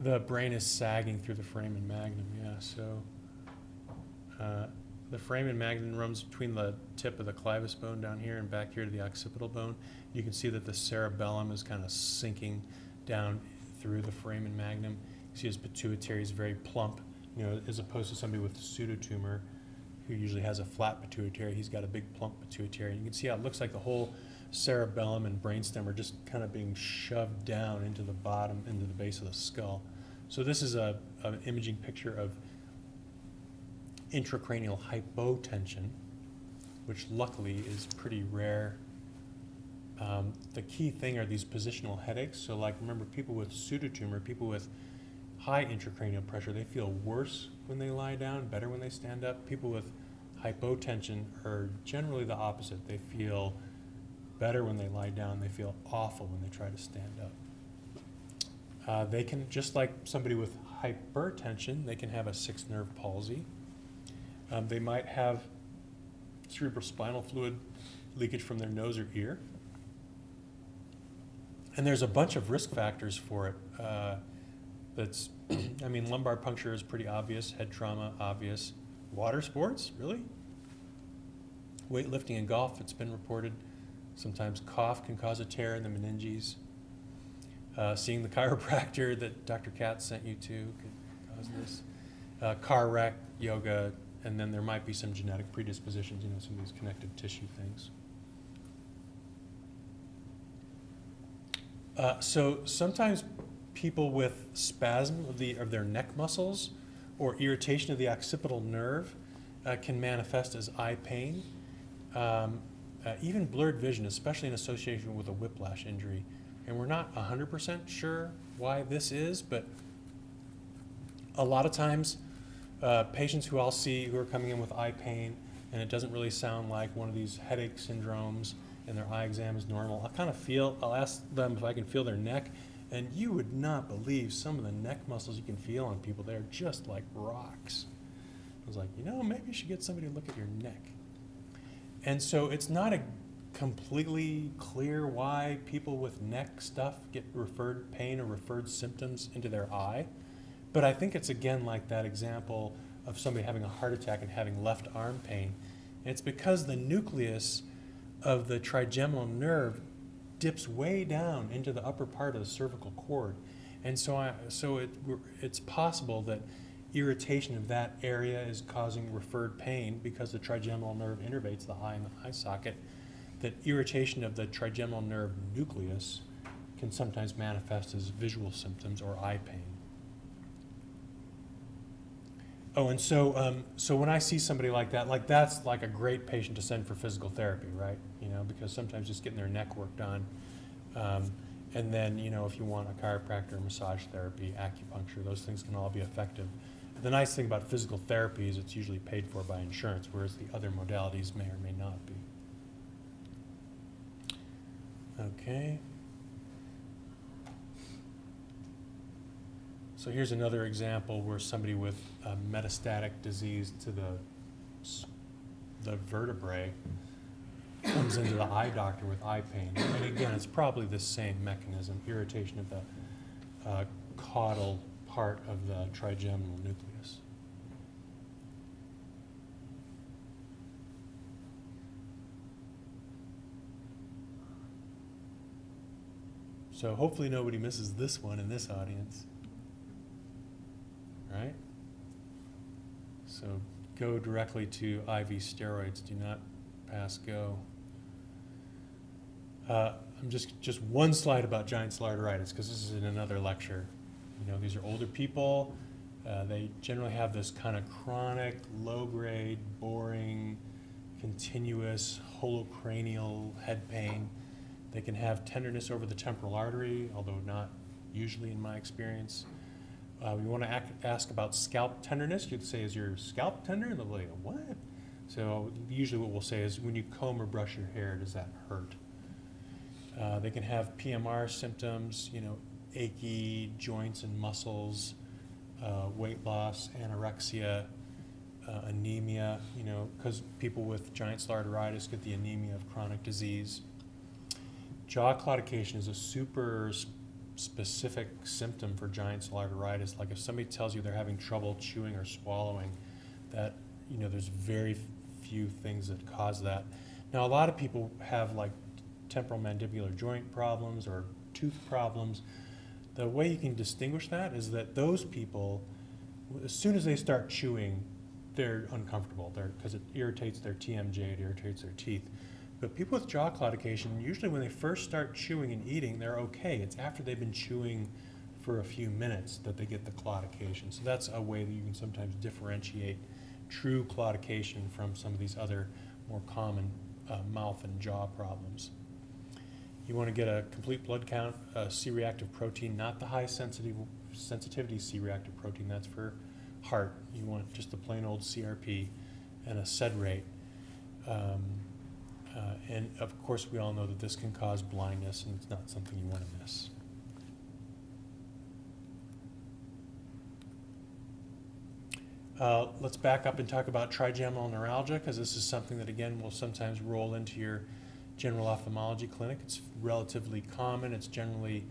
The brain is sagging through the foramen magnum, yeah, so. Uh, the foramen magnum runs between the tip of the clivus bone down here and back here to the occipital bone. You can see that the cerebellum is kind of sinking down through the foramen magnum. You see his pituitary is very plump, you know, as opposed to somebody with pseudotumor who usually has a flat pituitary. He's got a big plump pituitary. And you can see how it looks like the whole cerebellum and brainstem are just kind of being shoved down into the bottom, into the base of the skull. So this is a, an imaging picture of intracranial hypotension, which luckily is pretty rare. Um, the key thing are these positional headaches. So like remember people with pseudotumor, people with high intracranial pressure, they feel worse when they lie down, better when they stand up. People with hypotension are generally the opposite. They feel better when they lie down, they feel awful when they try to stand up. Uh, they can, just like somebody with hypertension, they can have a sixth nerve palsy. Um, they might have cerebrospinal fluid leakage from their nose or ear. And there's a bunch of risk factors for it. Uh, that's, *clears throat* I mean, lumbar puncture is pretty obvious, head trauma, obvious. Water sports, really? Weightlifting and golf, it's been reported. Sometimes cough can cause a tear in the meninges. Uh, seeing the *laughs* chiropractor that Dr. Katz sent you to could cause this. Uh, car wreck, yoga, and then there might be some genetic predispositions, you know, some of these connective tissue things. Uh, so sometimes people with spasm of, the, of their neck muscles or irritation of the occipital nerve uh, can manifest as eye pain. Um, uh, even blurred vision, especially in association with a whiplash injury. And we're not 100% sure why this is, but a lot of times uh, patients who I'll see who are coming in with eye pain and it doesn't really sound like one of these headache syndromes and their eye exam is normal, I'll kind of feel, I'll ask them if I can feel their neck and you would not believe some of the neck muscles you can feel on people. They're just like rocks. I was like, you know, maybe you should get somebody to look at your neck. And so it's not a completely clear why people with neck stuff get referred pain or referred symptoms into their eye. But I think it's again like that example of somebody having a heart attack and having left arm pain. It's because the nucleus of the trigeminal nerve dips way down into the upper part of the cervical cord. And so, I, so it, it's possible that irritation of that area is causing referred pain because the trigeminal nerve innervates the eye and the eye socket. That irritation of the trigeminal nerve nucleus can sometimes manifest as visual symptoms or eye pain. Oh, and so, um, so when I see somebody like that, like that's like a great patient to send for physical therapy, right? You know, because sometimes just getting their neck worked on, um, and then you know if you want a chiropractor, massage therapy, acupuncture, those things can all be effective. The nice thing about physical therapy is it's usually paid for by insurance, whereas the other modalities may or may not be. Okay. So here's another example where somebody with metastatic disease to the, the vertebrae comes into the eye doctor with eye pain. And again, it's probably the same mechanism, irritation of the uh, caudal part of the trigeminal nucleus. So hopefully nobody misses this one in this audience. Right? So go directly to IV steroids. Do not pass go. Uh, I'm just just one slide about giant cell arteritis because this is in another lecture. You know, these are older people. Uh, they generally have this kind of chronic, low-grade, boring, continuous holocranial head pain. They can have tenderness over the temporal artery, although not usually in my experience. Uh, we want to ask about scalp tenderness. You'd say, is your scalp tender? And they'll be like, what? So usually what we'll say is, when you comb or brush your hair, does that hurt? Uh, they can have PMR symptoms, you know, achy joints and muscles, uh, weight loss, anorexia, uh, anemia, you know, because people with giant cell arteritis get the anemia of chronic disease. Jaw claudication is a super specific symptom for giant arteritis. Like if somebody tells you they're having trouble chewing or swallowing, that, you know, there's very few things that cause that. Now, a lot of people have like temporal mandibular joint problems or tooth problems. The way you can distinguish that is that those people, as soon as they start chewing, they're uncomfortable They're because it irritates their TMJ, it irritates their teeth. But people with jaw claudication, usually when they first start chewing and eating, they're okay. It's after they've been chewing for a few minutes that they get the claudication. So that's a way that you can sometimes differentiate true claudication from some of these other more common uh, mouth and jaw problems. You want to get a complete blood count, uh, C-reactive protein, not the high sensitivity C-reactive protein, that's for heart. You want just the plain old CRP and a SED rate. Um, uh, and of course, we all know that this can cause blindness, and it's not something you want to miss. Uh, let's back up and talk about trigeminal neuralgia, because this is something that, again, will sometimes roll into your general ophthalmology clinic. It's relatively common. It's generally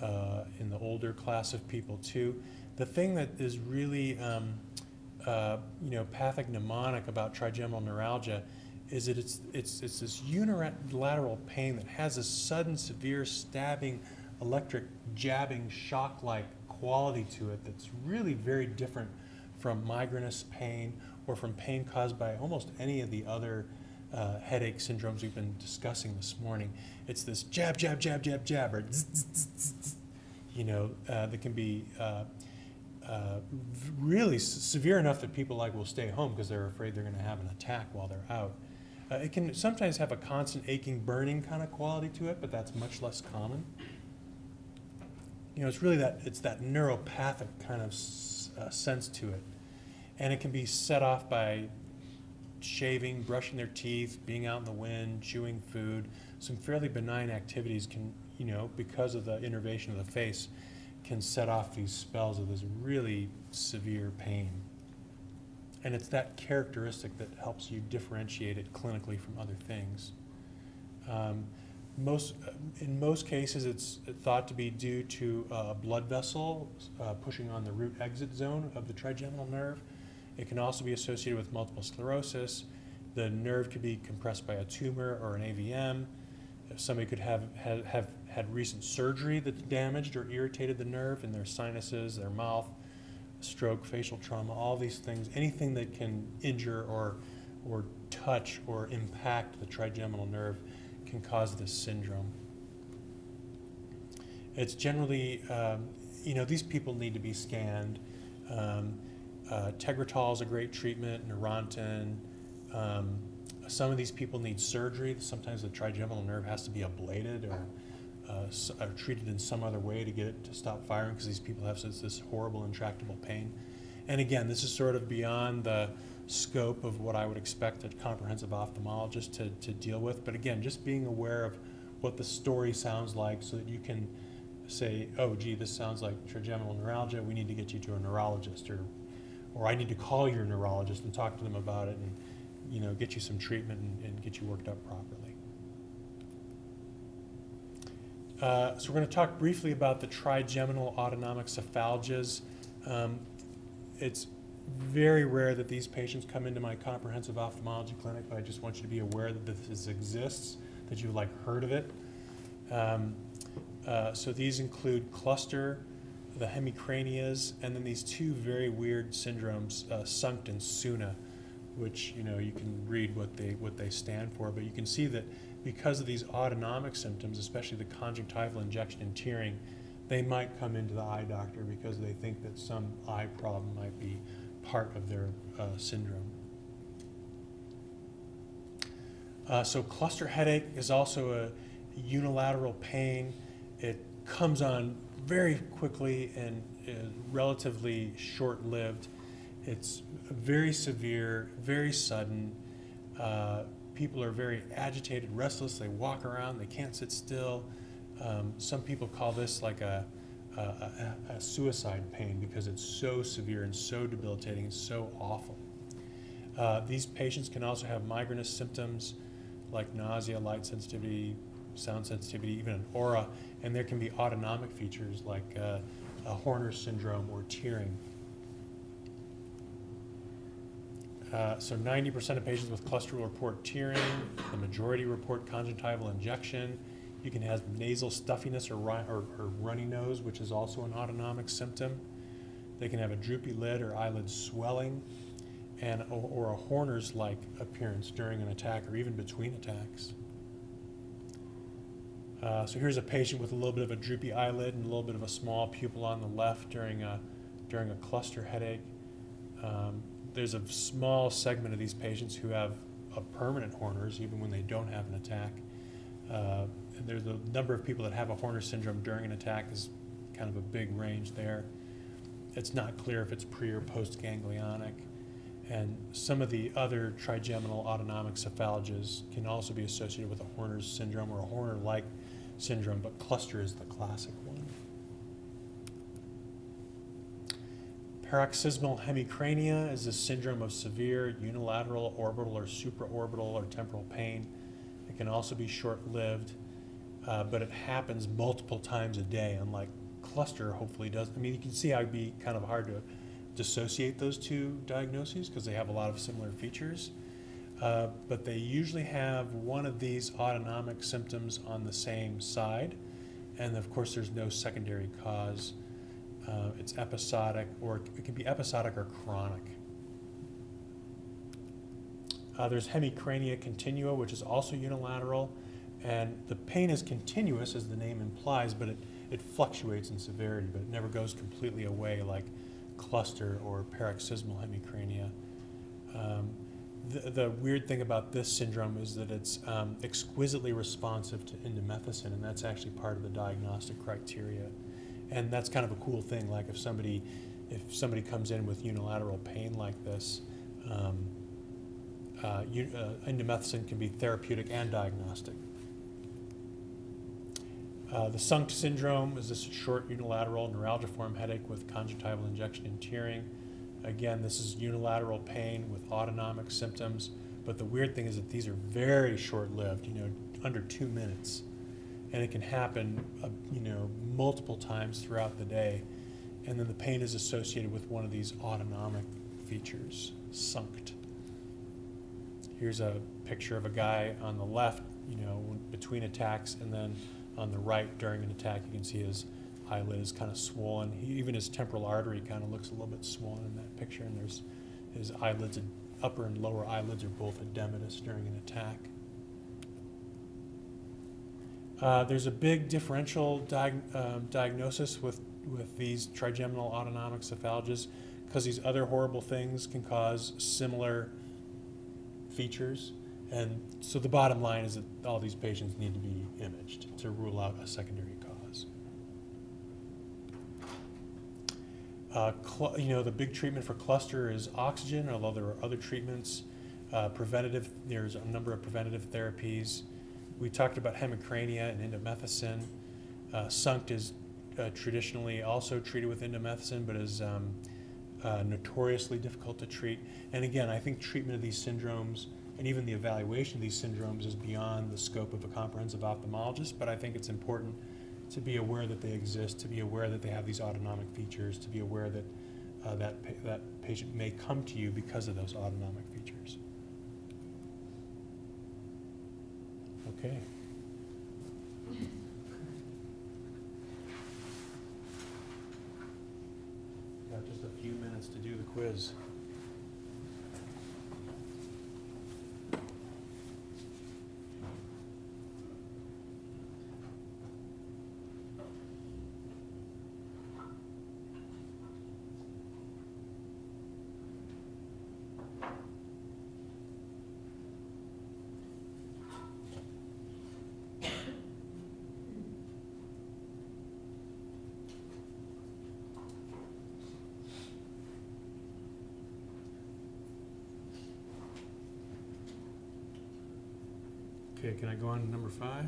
uh, in the older class of people too. The thing that is really, um, uh, you know, pathognomonic about trigeminal neuralgia is that it's, it's, it's this unilateral pain that has a sudden, severe, stabbing, electric, jabbing, shock-like quality to it that's really very different from migrainous pain or from pain caused by almost any of the other uh, headache syndromes we've been discussing this morning. It's this jab, jab, jab, jab, jab, or zzz, zzz, zzz, you know, uh, that can be uh, uh, really severe enough that people like will stay home because they're afraid they're going to have an attack while they're out. Uh, it can sometimes have a constant aching, burning kind of quality to it, but that's much less common. You know, it's really that it's that neuropathic kind of uh, sense to it, and it can be set off by shaving, brushing their teeth, being out in the wind, chewing food. Some fairly benign activities can, you know, because of the innervation of the face, can set off these spells of this really severe pain. And it's that characteristic that helps you differentiate it clinically from other things. Um, most, in most cases, it's thought to be due to a blood vessel uh, pushing on the root exit zone of the trigeminal nerve. It can also be associated with multiple sclerosis. The nerve could be compressed by a tumor or an AVM. Somebody could have, have, have had recent surgery that damaged or irritated the nerve in their sinuses, their mouth, stroke, facial trauma, all these things, anything that can injure or, or touch or impact the trigeminal nerve can cause this syndrome. It's generally, um, you know, these people need to be scanned. Um, uh, Tegretol is a great treatment, Neurontin. Um, some of these people need surgery. Sometimes the trigeminal nerve has to be ablated or, uh, or treated in some other way to get it to stop firing because these people have this, this horrible intractable pain. And again, this is sort of beyond the scope of what I would expect a comprehensive ophthalmologist to, to deal with. But again, just being aware of what the story sounds like so that you can say, oh, gee, this sounds like trigeminal neuralgia. We need to get you to a neurologist, or, or I need to call your neurologist and talk to them about it, and you know, get you some treatment and, and get you worked up properly. Uh, so we're going to talk briefly about the trigeminal autonomic cephalgias. Um, it's very rare that these patients come into my comprehensive ophthalmology clinic, but I just want you to be aware that this exists, that you've like heard of it. Um, uh, so these include cluster, the hemicranias, and then these two very weird syndromes, uh, SUNCT and SUNA, which you know you can read what they what they stand for, but you can see that because of these autonomic symptoms, especially the conjunctival injection and tearing, they might come into the eye doctor because they think that some eye problem might be part of their uh, syndrome. Uh, so cluster headache is also a unilateral pain. It comes on very quickly and is relatively short-lived. It's very severe, very sudden. Uh, people are very agitated, restless. They walk around. They can't sit still. Um, some people call this like a a, a, suicide pain because it's so severe and so debilitating and so awful. Uh, these patients can also have migrainous symptoms like nausea, light sensitivity, sound sensitivity, even an aura, and there can be autonomic features like uh, a Horner syndrome or tearing. Uh, so 90% of patients with cluster will report tearing, the majority report conjunctival injection, you can have nasal stuffiness or, or, or runny nose, which is also an autonomic symptom. They can have a droopy lid or eyelid swelling, and or, or a Horner's-like appearance during an attack or even between attacks. Uh, so here's a patient with a little bit of a droopy eyelid and a little bit of a small pupil on the left during a, during a cluster headache. Um, there's a small segment of these patients who have a permanent Horner's even when they don't have an attack. Uh, there's a number of people that have a Horner syndrome during an attack is kind of a big range there. It's not clear if it's pre or post ganglionic. And some of the other trigeminal autonomic cephalgias can also be associated with a Horner's syndrome or a Horner-like syndrome, but cluster is the classic one. Paroxysmal hemicrania is a syndrome of severe unilateral orbital or supraorbital or temporal pain. It can also be short-lived uh, but it happens multiple times a day, unlike cluster hopefully does. I mean, you can see how it'd be kind of hard to dissociate those two diagnoses because they have a lot of similar features. Uh, but they usually have one of these autonomic symptoms on the same side. And of course, there's no secondary cause. Uh, it's episodic, or it can be episodic or chronic. Uh, there's hemicrania continua, which is also unilateral. And the pain is continuous, as the name implies, but it, it fluctuates in severity, but it never goes completely away like cluster or paroxysmal hemicrania. Um, the, the, weird thing about this syndrome is that it's um, exquisitely responsive to indomethacin, and that's actually part of the diagnostic criteria. And that's kind of a cool thing. Like if somebody, if somebody comes in with unilateral pain like this, um, uh, uh, indomethacin can be therapeutic and diagnostic. Uh, the SUNCT syndrome is this short unilateral neuralgiform headache with conjunctival injection and tearing. Again, this is unilateral pain with autonomic symptoms, but the weird thing is that these are very short-lived, you know, under two minutes. And it can happen, uh, you know, multiple times throughout the day. And then the pain is associated with one of these autonomic features, SUNCT. Here's a picture of a guy on the left, you know, between attacks, and then on the right during an attack, you can see his eyelid is kind of swollen. He, even his temporal artery kind of looks a little bit swollen in that picture, and there's his eyelids, upper and lower eyelids are both edematous during an attack. Uh, there's a big differential diag um, diagnosis with, with these trigeminal autonomic cephalgias because these other horrible things can cause similar features. And so the bottom line is that all these patients need to be imaged to rule out a secondary cause. Uh, you know, the big treatment for cluster is oxygen, although there are other treatments. Uh, preventative, there's a number of preventative therapies. We talked about hemicrania and indomethacin. Uh, SUNCT is uh, traditionally also treated with indomethacin, but is um, uh, notoriously difficult to treat. And again, I think treatment of these syndromes and even the evaluation of these syndromes is beyond the scope of a comprehensive ophthalmologist, but I think it's important to be aware that they exist, to be aware that they have these autonomic features, to be aware that uh, that, pa that patient may come to you because of those autonomic features. Okay. Got just a few minutes to do the quiz. Okay, can I go on to number five?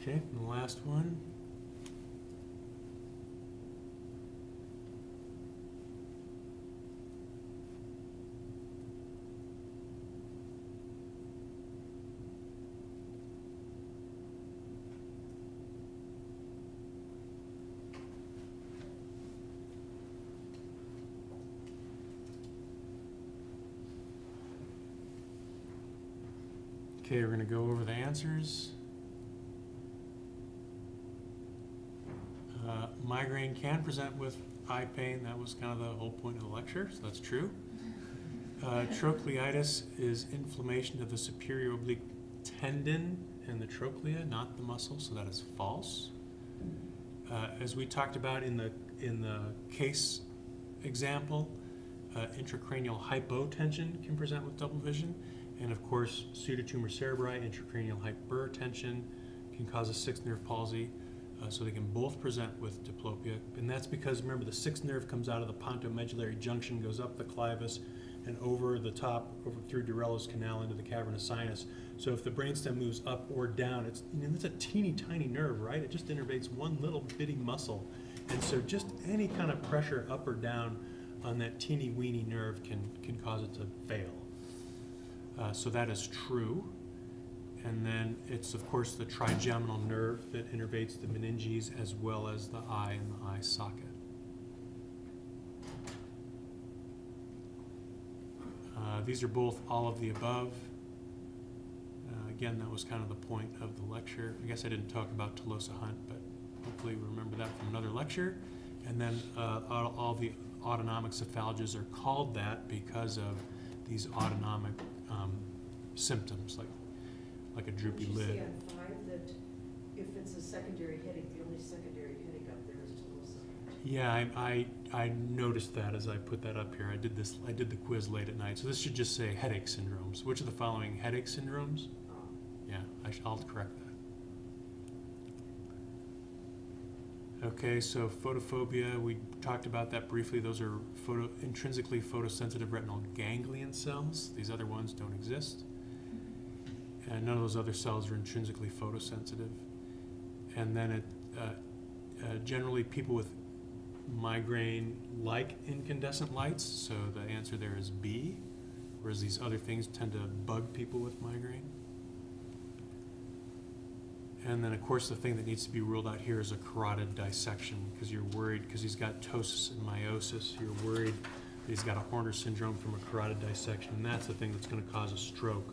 Okay, and the last one. Okay, we're going to go over the answers. Migraine can present with eye pain. That was kind of the whole point of the lecture, so that's true. Uh, trochleitis is inflammation of the superior oblique tendon and the trochlea, not the muscle, so that is false. Uh, as we talked about in the in the case example, uh, intracranial hypotension can present with double vision, And of course, pseudotumor cerebri, intracranial hypertension can cause a sixth nerve palsy. Uh, so they can both present with diplopia. And that's because, remember, the sixth nerve comes out of the pontomedullary junction, goes up the clivus, and over the top, over through Dorello's canal into the cavernous sinus. So if the brainstem moves up or down, it's, you know, it's a teeny tiny nerve, right? It just innervates one little bitty muscle. And so just any kind of pressure up or down on that teeny weeny nerve can, can cause it to fail. Uh, so that is true. And then it's, of course, the trigeminal nerve that innervates the meninges as well as the eye and the eye socket. Uh, these are both all of the above. Uh, again, that was kind of the point of the lecture. I guess I didn't talk about Tolosa Hunt, but hopefully you remember that from another lecture. And then uh, all, all the autonomic cephalgias are called that because of these autonomic um, symptoms, like like a droopy Did you say lid. on five that if it's a secondary headache, the only secondary headache up there is Tolosa? Yeah, I, I, I noticed that as I put that up here. I did this, I did the quiz late at night. So this should just say headache syndromes. Which of the following headache syndromes? Oh, Yeah, I sh- I'll correct that. Okay, so photophobia, we talked about that briefly. Those are photo, intrinsically photosensitive retinal ganglion cells. These other ones don't exist. And none of those other cells are intrinsically photosensitive. And then it, uh, uh, generally people with migraine like incandescent lights, so the answer there is B, whereas these other things tend to bug people with migraine. And then, of course, the thing that needs to be ruled out here is a carotid dissection, because you're worried, because he's got ptosis and miosis, you're worried he's got a Horner syndrome from a carotid dissection, and that's the thing that's gonna cause a stroke.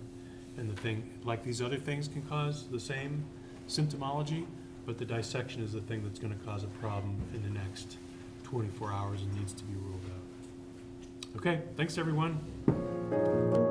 And the thing, like these other things can cause the same symptomology, but the dissection is the thing that's gonna cause a problem in the next twenty-four hours and needs to be ruled out. Okay, thanks, everyone.